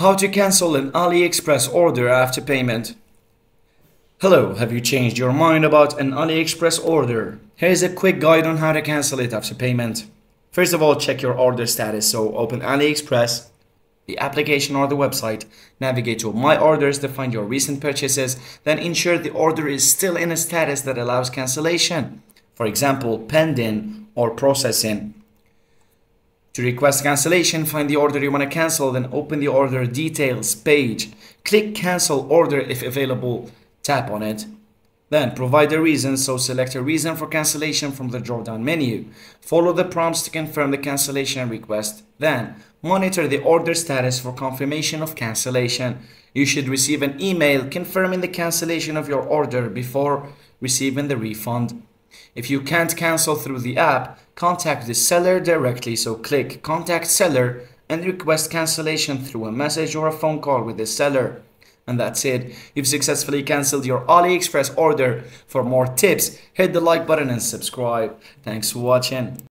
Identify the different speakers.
Speaker 1: How to cancel an AliExpress order after payment. Hello, have you changed your mind about an AliExpress order? Here's a quick guide on how to cancel it after payment. First of all, check your order status. So open AliExpress, the application or the website, navigate to My Orders to find your recent purchases, then ensure the order is still in a status that allows cancellation. For example, pending or processing. To request cancellation, find the order you want to cancel, then open the order details page. Click cancel order if available, tap on it. Then provide a reason, so select a reason for cancellation from the drop down menu. Follow the prompts to confirm the cancellation request. Then monitor the order status for confirmation of cancellation. You should receive an email confirming the cancellation of your order before receiving the refund. If you can't cancel through the app, contact the seller directly. So click contact seller and request cancellation through a message or a phone call with the seller. And that's it. You've successfully cancelled your AliExpress order. For more tips, hit the like button and subscribe. Thanks for watching.